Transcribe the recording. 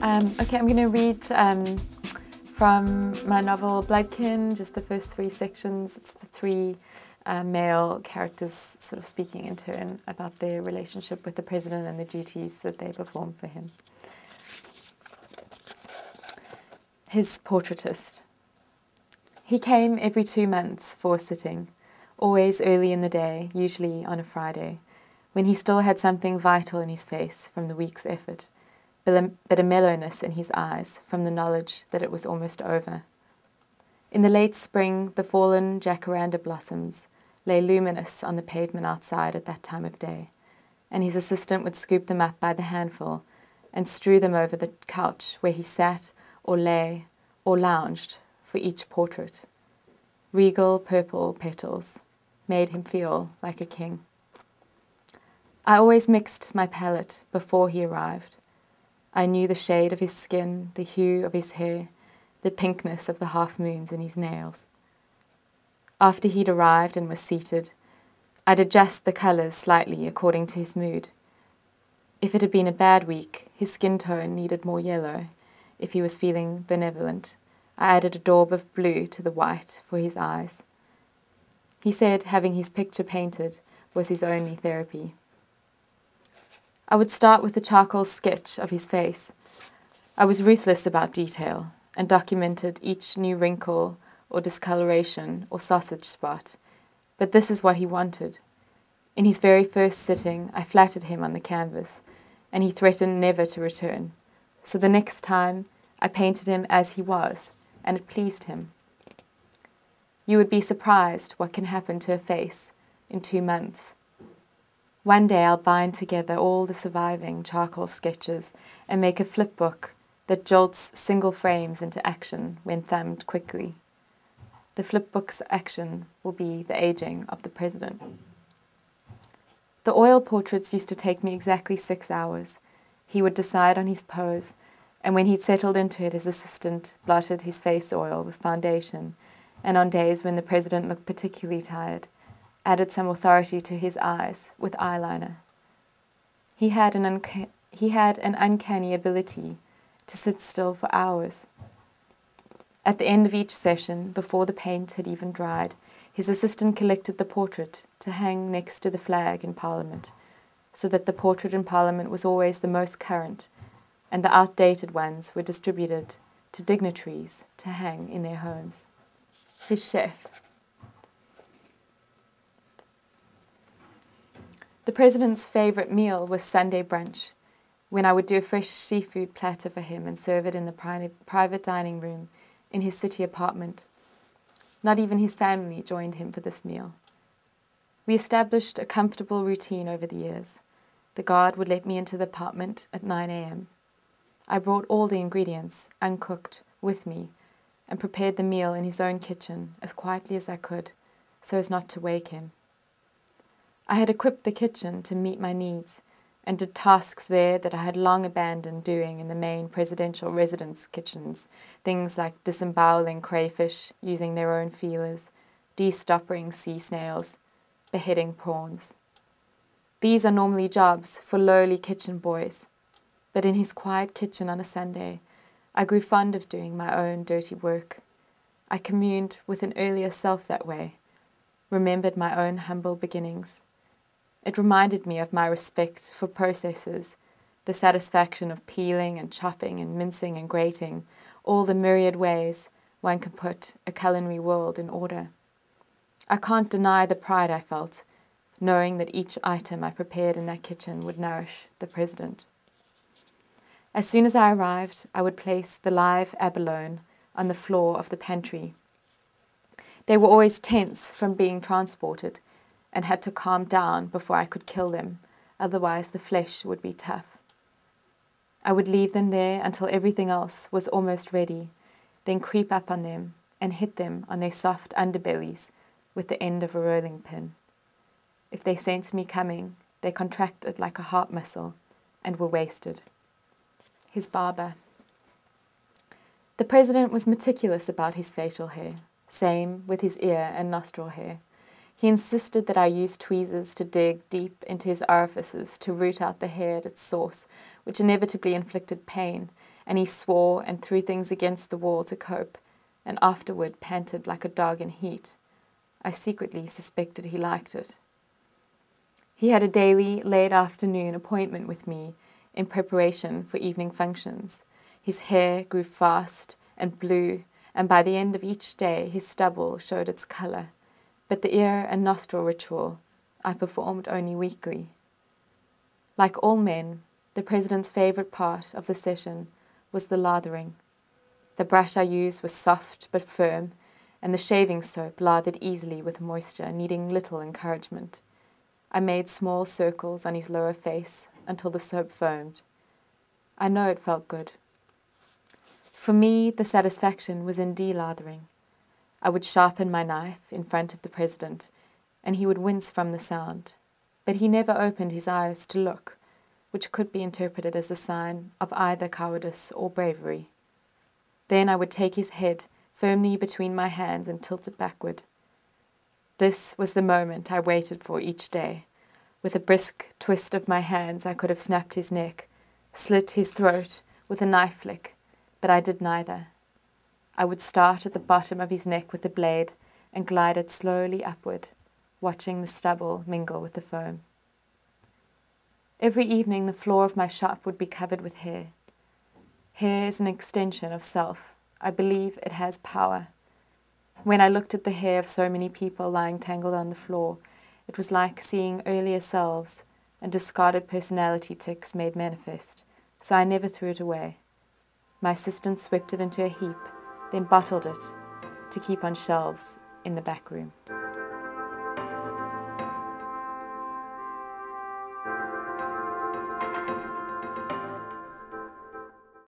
Um, okay, I'm going to read um, from my novel Blood Kin, just the first three sections. It's the three uh, male characters sort of speaking in turn about their relationship with the president and the duties that they perform for him. His portraitist. He came every two months for a sitting, always early in the day, usually on a Friday, when he still had something vital in his face from the week's effort but a mellowness in his eyes from the knowledge that it was almost over. In the late spring, the fallen jacaranda blossoms lay luminous on the pavement outside at that time of day, and his assistant would scoop them up by the handful and strew them over the couch where he sat or lay or lounged for each portrait. Regal purple petals made him feel like a king. I always mixed my palette before he arrived I knew the shade of his skin, the hue of his hair, the pinkness of the half moons in his nails. After he'd arrived and was seated, I'd adjust the colours slightly according to his mood. If it had been a bad week, his skin tone needed more yellow. If he was feeling benevolent, I added a daub of blue to the white for his eyes. He said having his picture painted was his only therapy. I would start with a charcoal sketch of his face. I was ruthless about detail and documented each new wrinkle or discoloration or sausage spot, but this is what he wanted. In his very first sitting, I flattered him on the canvas, and he threatened never to return. So the next time, I painted him as he was, and it pleased him. You would be surprised what can happen to a face in two months. One day I'll bind together all the surviving charcoal sketches and make a flipbook that jolts single frames into action when thumbed quickly. The flipbook's action will be the aging of the president. The oil portraits used to take me exactly six hours. He would decide on his pose, and when he'd settled into it, his assistant blotted his face oil with foundation, and on days when the president looked particularly tired, added some authority to his eyes with eyeliner. He had an, unca- he had an uncanny ability to sit still for hours. At the end of each session, before the paint had even dried, his assistant collected the portrait to hang next to the flag in Parliament, so that the portrait in Parliament was always the most current, and the outdated ones were distributed to dignitaries to hang in their homes. His chef, The president's favourite meal was Sunday brunch, when I would do a fresh seafood platter for him and serve it in the private dining room in his city apartment. Not even his family joined him for this meal. We established a comfortable routine over the years. The guard would let me into the apartment at 9 a.m. I brought all the ingredients, uncooked, with me and prepared the meal in his own kitchen as quietly as I could so as not to wake him. I had equipped the kitchen to meet my needs and did tasks there that I had long abandoned doing in the main presidential residence kitchens, things like disemboweling crayfish using their own feelers, destoppering sea snails, beheading prawns. These are normally jobs for lowly kitchen boys, but in his quiet kitchen on a Sunday, I grew fond of doing my own dirty work. I communed with an earlier self that way, remembered my own humble beginnings. It reminded me of my respect for processes, the satisfaction of peeling and chopping and mincing and grating, all the myriad ways one can put a culinary world in order. I can't deny the pride I felt, knowing that each item I prepared in that kitchen would nourish the president. As soon as I arrived, I would place the live abalone on the floor of the pantry. They were always tense from being transported, and had to calm down before I could kill them, otherwise, the flesh would be tough. I would leave them there until everything else was almost ready, then creep up on them and hit them on their soft underbellies with the end of a rolling pin. If they sensed me coming, they contracted like a heart muscle and were wasted. His barber. The president was meticulous about his facial hair, same with his ear and nostril hair. He insisted that I use tweezers to dig deep into his orifices to root out the hair at its source, which inevitably inflicted pain, and he swore and threw things against the wall to cope, and afterward panted like a dog in heat. I secretly suspected he liked it. He had a daily late afternoon appointment with me in preparation for evening functions. His hair grew fast and blue, and by the end of each day his stubble showed its colour. But the ear and nostril ritual I performed only weekly. Like all men, the President's favourite part of the session was the lathering. The brush I used was soft but firm, and the shaving soap lathered easily with moisture, needing little encouragement. I made small circles on his lower face until the soap foamed. I know it felt good. For me, the satisfaction was in delathering. I would sharpen my knife in front of the president, and he would wince from the sound. But he never opened his eyes to look, which could be interpreted as a sign of either cowardice or bravery. Then I would take his head firmly between my hands and tilt it backward. This was the moment I waited for each day. With a brisk twist of my hands, I could have snapped his neck, slit his throat with a knife flick, but I did neither. I would start at the bottom of his neck with the blade and glide it slowly upward, watching the stubble mingle with the foam. Every evening, the floor of my shop would be covered with hair. Hair is an extension of self. I believe it has power. When I looked at the hair of so many people lying tangled on the floor, it was like seeing earlier selves and discarded personality ticks made manifest, so I never threw it away. My assistant swept it into a heap, then bottled it to keep on shelves in the back room.